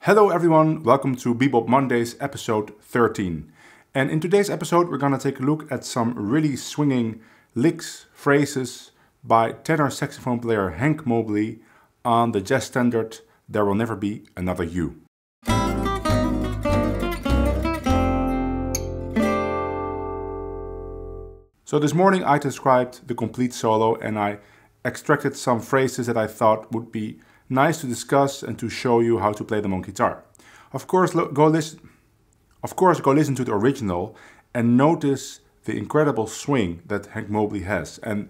Hello everyone, welcome to Bebop Mondays episode 13. And in today's episode we're gonna take a look at some really swinging licks, phrases by tenor saxophone player Hank Mobley on the jazz standard There Will Never Be Another You. So this morning I transcribed the complete solo and I extracted some phrases that I thought would be nice to discuss and to show you how to play them on guitar. Of course, go listen. Of course, go listen to the original and notice the incredible swing that Hank Mobley has. And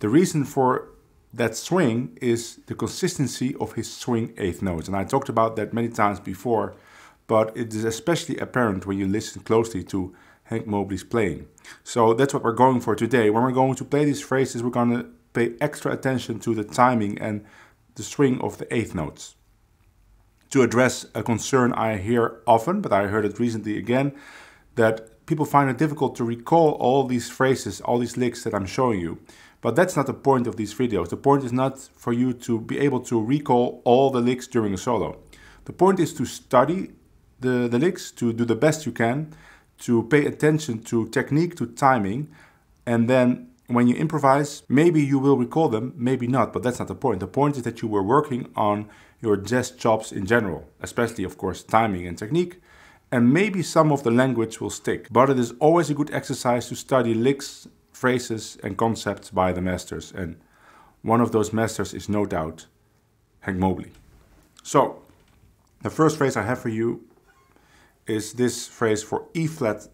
the reason for that swing is the consistency of his swing eighth notes. And I talked about that many times before, but it is especially apparent when you listen closely to Hank Mobley's playing. So that's what we're going for today. When we're going to play these phrases, we're going to pay extra attention to the timing and the swing of the eighth notes. To address a concern I hear often, but I heard it recently again, that people find it difficult to recall all these phrases, all these licks that I'm showing you. But that's not the point of these videos. The point is not for you to be able to recall all the licks during a solo. The point is to study the, the licks, to do the best you can, to pay attention to technique, to timing, and then when you improvise, maybe you will recall them, maybe not, but that's not the point. The point is that you were working on your jazz chops in general, especially, of course, timing and technique, and maybe some of the language will stick. But it is always a good exercise to study licks, phrases, and concepts by the masters, and one of those masters is no doubt Hank Mobley. So, the first phrase I have for you is this phrase for E flat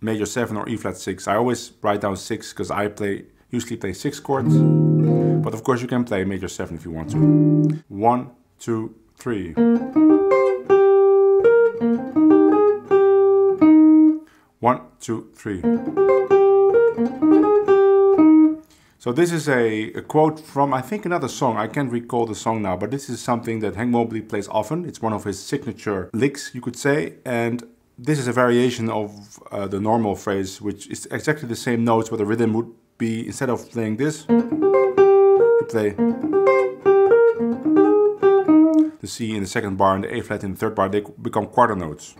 major 7 or E flat 6. I always write down 6 because I play usually play 6 chords. But of course you can play major 7 if you want to. 1, 2, 3. 1, 2, 3. So this is a, a, quote from, I think, another song. I can't recall the song now, but this is something that Hank Mobley plays often. It's one of his signature licks, you could say. And this is a variation of uh, the normal phrase, which is exactly the same notes, but the rhythm would be, instead of playing this, you play the C in the second bar and the A flat in the third bar, they become quarter notes.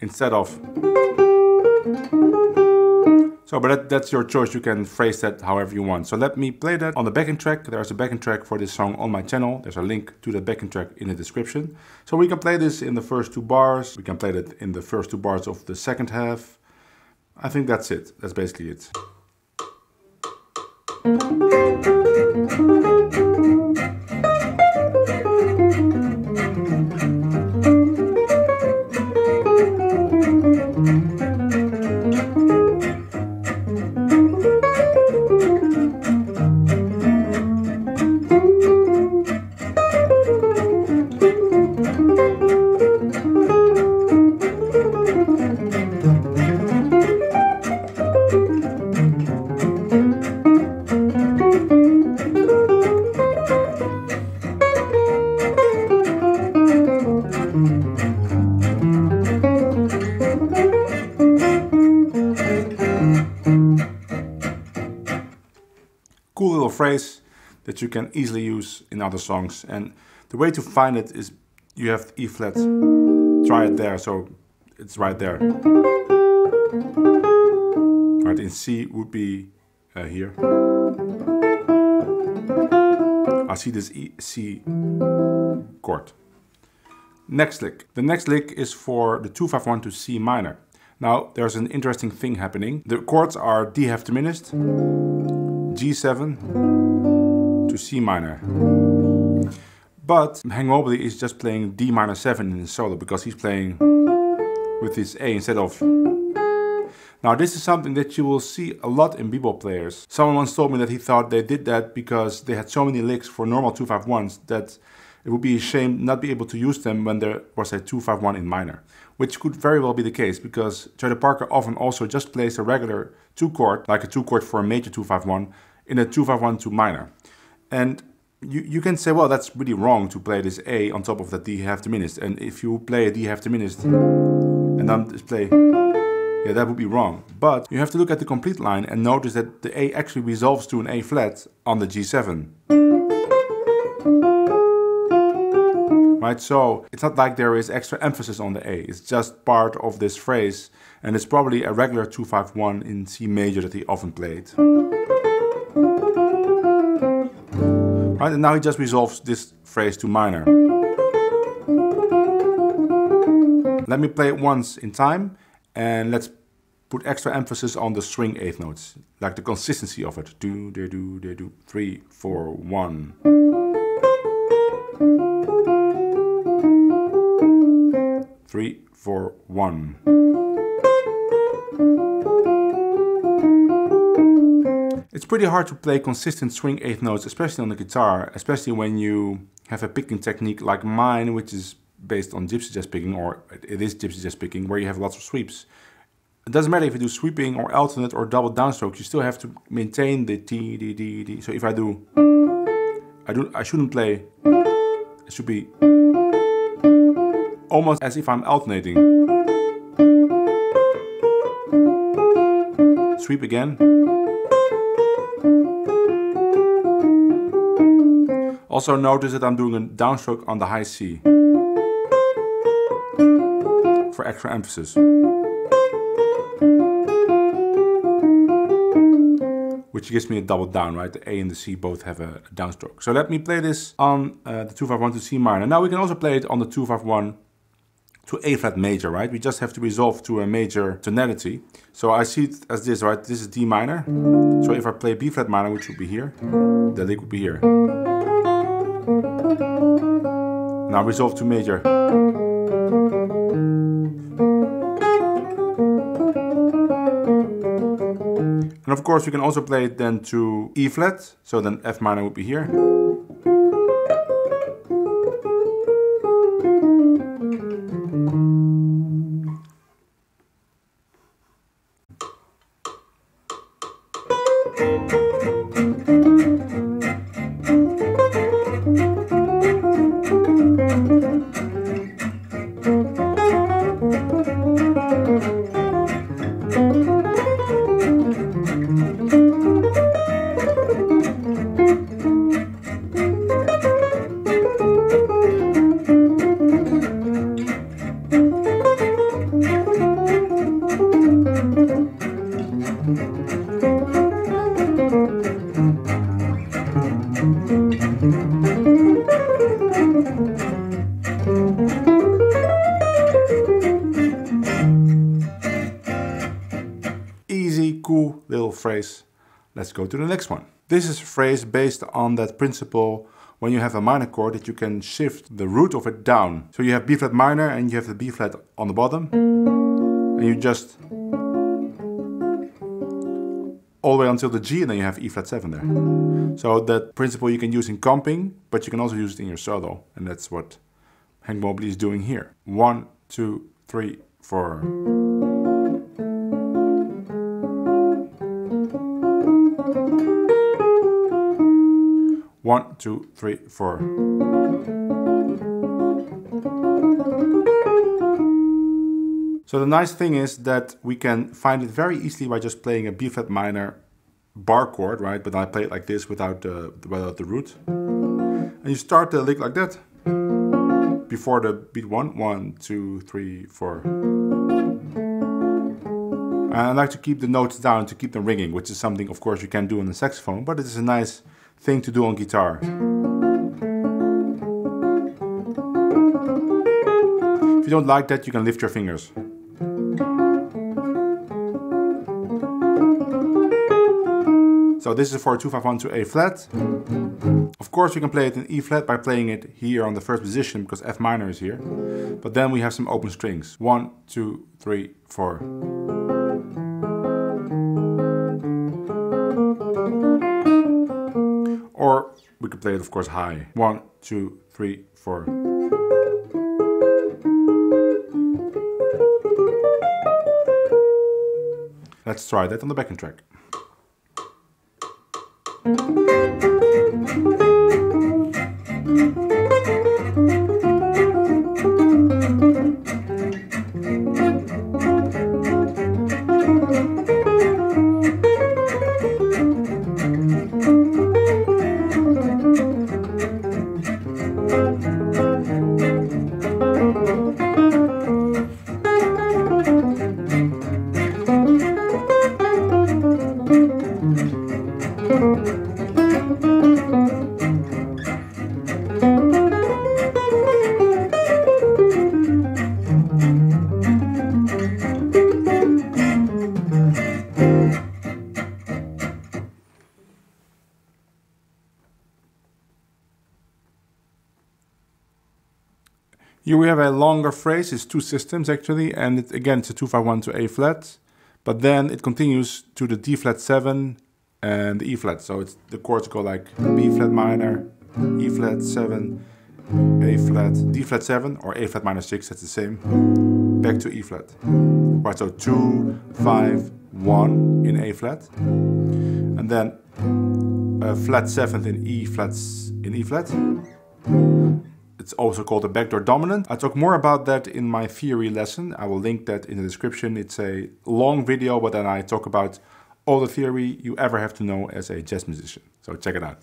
Instead of so, but that, that's your choice. You can phrase that however you want. So let me play that on the backing track. There's a backing track for this song on my channel. There's a link to the backing track in the description. So we can play this in the first two bars. We can play that in the first two bars of the second half. I think that's it. That's basically it. Phrase that you can easily use in other songs. And the way to find it is you have E flat, try it there, so it's right there. Right, in C would be uh, here. I see this E, C chord. Next lick. The next lick is for the 251 to C minor. Now, there's an interesting thing happening. The chords are D half diminished, G7 to C minor. But Hank Mobley is just playing D minor 7 in his solo because he's playing with his A instead of. Now this is something that you will see a lot in bebop players. Someone once told me that he thought they did that because they had so many licks for normal 251s that it would be a shame not be able to use them when there was a 251 in minor. Which could very well be the case because Charlie Parker often also just plays a regular 2 chord, like a 2 chord for a major 251, in a 251 to minor. And you, you can say, well, that's really wrong to play this A on top of that D half diminished. And if you play a D half diminished and then play, yeah, that would be wrong. But you have to look at the complete line and notice that the A actually resolves to an A flat on the G7. Right, so it's not like there is extra emphasis on the A, it's just part of this phrase, and it's probably a regular 251 in C major that he often played. Right, and now he just resolves this phrase to minor. Let me play it once in time and let's put extra emphasis on the swing eighth notes, like the consistency of it. Do, do, do, de, do, three, four, one. Three, four, one. It's pretty hard to play consistent swing eighth notes, especially on the guitar, especially when you have a picking technique like mine, which is based on gypsy jazz picking, or it is gypsy jazz picking, where you have lots of sweeps. It doesn't matter if you do sweeping or alternate or double downstrokes, you still have to maintain the T, D, D, D. So if I do, I do, I shouldn't play, it should be almost as if I'm alternating. Sweep again. Also notice that I'm doing a downstroke on the high C for extra emphasis. Which gives me a double down, right? The A and the C both have a, downstroke. So let me play this on uh, the 251 to C minor. Now we can also play it on the 251 to A flat major, right? We just have to resolve to a major tonality. So I see it as this, right? This is D minor. So if I play B flat minor, which would be here, the lick would be here. Now resolve to major. And of course we can also play it then to E flat, so then F minor would be here. Let's go to the next one. This is a phrase based on that principle when you have a minor chord that you can shift the root of it down. So you have B flat minor and you have the B flat on the bottom and you just all the way until the G and then you have E flat 7 there. So that principle you can use in comping, but you can also use it in your solo and that's what Hank Mobley is doing here. One, two, three, four. One, two, three, four. So the nice thing is that we can find it very easily by just playing a B flat minor bar chord, right? But I play it like this without the, without the root. And you start the lick like that. Before the beat one, one, two, three, four. And I like to keep the notes down to keep them ringing, which is something of course you can do on the saxophone, but it is a nice thing to do on guitar. If you don't like that, you can lift your fingers. So this is for 251 to A flat. Of course, we can play it in E flat by playing it here on the first position because F minor is here. But then we have some open strings. One, two, three, four. Or we could play it, of course, high. One, two, three, four. Let's try that on the backing track. Longer phrase, it's two systems actually, and it, again it's a 251 to A flat, but then it continues to the D flat 7 and the E flat. So it's the chords go like B flat minor, E flat 7, A flat, D flat 7, or A flat minor 6, that's the same, back to E flat. Right, so 2, 5, 1 in A flat, and then a flat 7th in E flats in E flat it's also called a backdoor dominant. I talk more about that in my theory lesson. I will link that in the description. It's a long video, but then I talk about all the theory you ever have to know as a jazz musician. So check it out.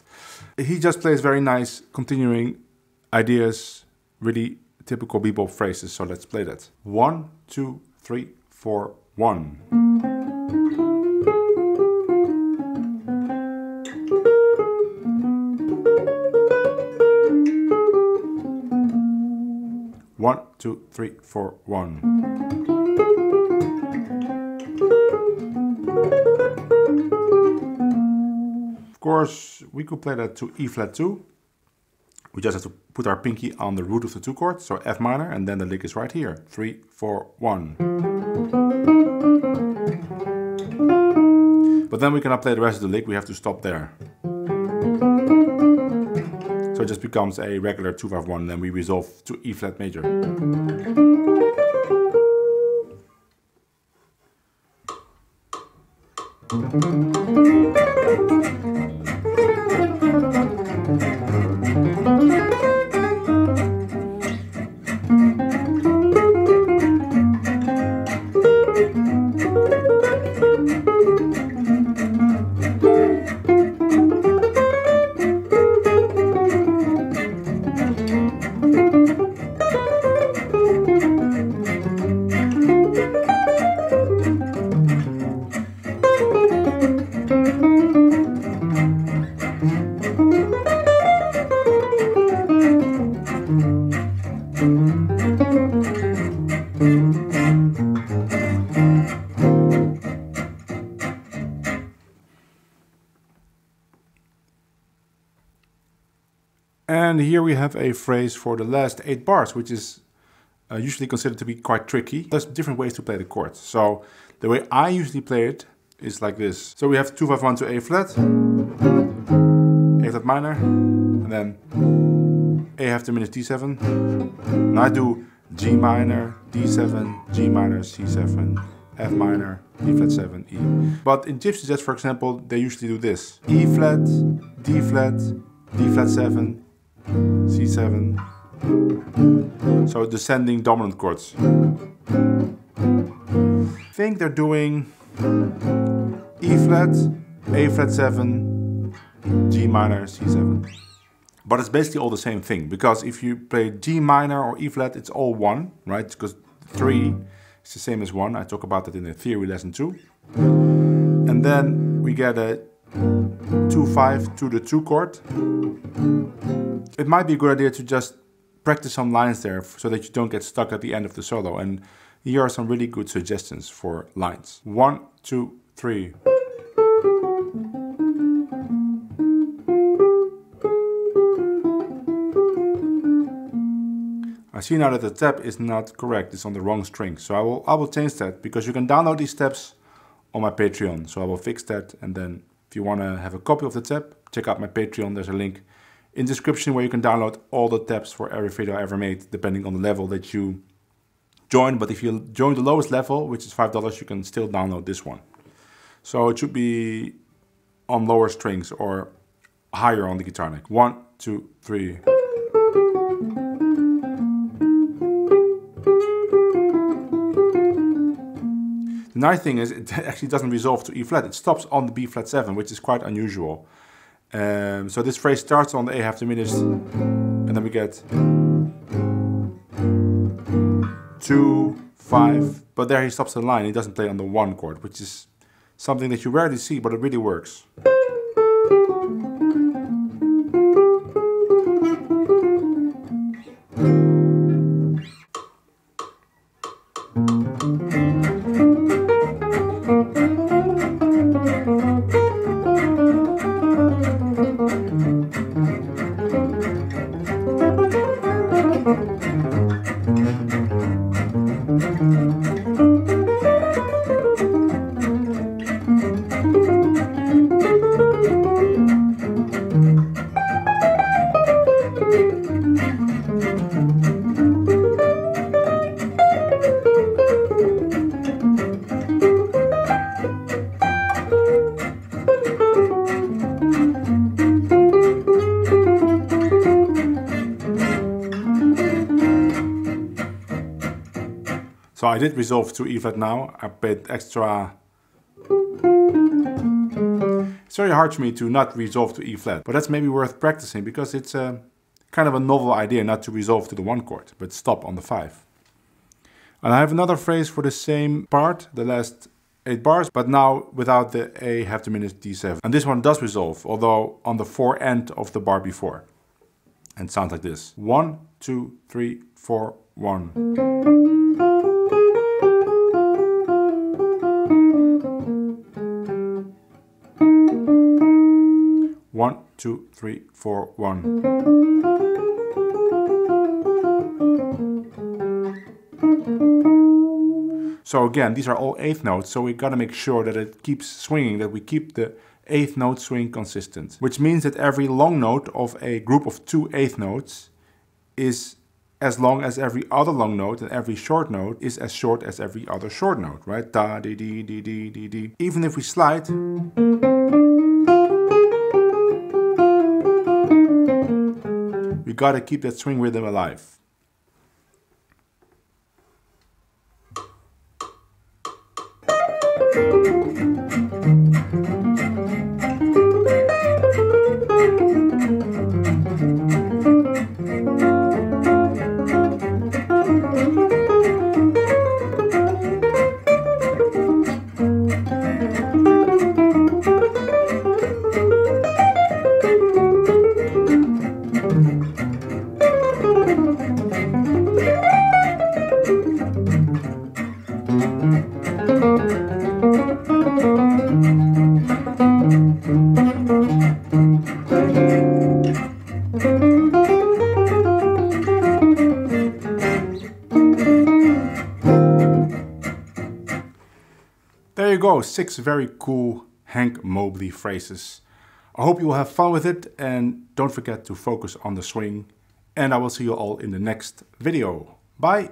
He just plays very nice, continuing ideas, really typical bebop phrases. So let's play that. One, two, three, four, one. One, two, three, four, one. Of course, we could play that to E flat 2. We just have to put our pinky on the root of the 2 chord, so F minor, and then the lick is right here. Three, four, one. But then we cannot play the rest of the lick, we have to stop there. So it just becomes a regular 251, then we resolve to E flat major. And here have a phrase for the last eight bars, which is uh, usually considered to be quite tricky. There's different ways to play the chords. So the way I usually play it is like this. So we have 2 5 1 to A flat, A flat minor, and then A half diminished D7. And I do G minor, D7, G minor, C7, F minor, E flat 7, E. But in gypsy jazz, for example, they usually do this. E flat, D flat, D flat 7, C7. So descending dominant chords. I think they're doing E flat, A flat 7, G minor, C7. But it's basically all the same thing because if you play G minor or E flat, it's all one, right? Because 3 is the same as 1. I talk about that in the theory lesson 2. And then we get a 2-5 to the 2 chord, it might be a good idea to just practice some lines there so that you don't get stuck at the end of the solo. And here are some really good suggestions for lines. One, two, three. I see now that the tab is not correct, it's on the wrong string. So I will, I will change that because you can download these steps on my Patreon. So I will fix that and then if you want to have a copy of the tab, check out my Patreon. There's a link in description where you can download all the tabs for every video I ever made, depending on the level that you join. But if you join the lowest level, which is $5, you can still download this one. So it should be on lower strings or higher on the guitar neck. One, two, three. The nice thing is it actually doesn't resolve to E flat. It stops on the B flat 7, which is quite unusual. Um, so this phrase starts on the A half diminished, and then we get two, five. But there he stops the line. He doesn't play on the one chord, which is something that you rarely see, but it really works. So I did resolve to E flat now. a bit extra. It's very hard for me to not resolve to E flat, but that's maybe worth practicing because it's a kind of a novel idea not to resolve to the one chord, but stop on the five. And I have another phrase for the same part, the last eight bars, but now without the A half diminished D7. And this one does resolve, although on the four end of the bar before. And sounds like this. One, two, three, four, one. Two, three, four, one. So again, these are all eighth notes, so we gotta make sure that it keeps swinging, that we keep the eighth note swing consistent. Which means that every long note of a group of two eighth notes is as long as every other long note and every short note is as short as every other short note, right? Da, di, di, di, di, di, di. Even if we slide, we gotta keep that swing rhythm alive. There you go, six very cool Hank Mobley phrases. I hope you will have fun with it and don't forget to focus on the swing. And I will see you all in the next video. Bye!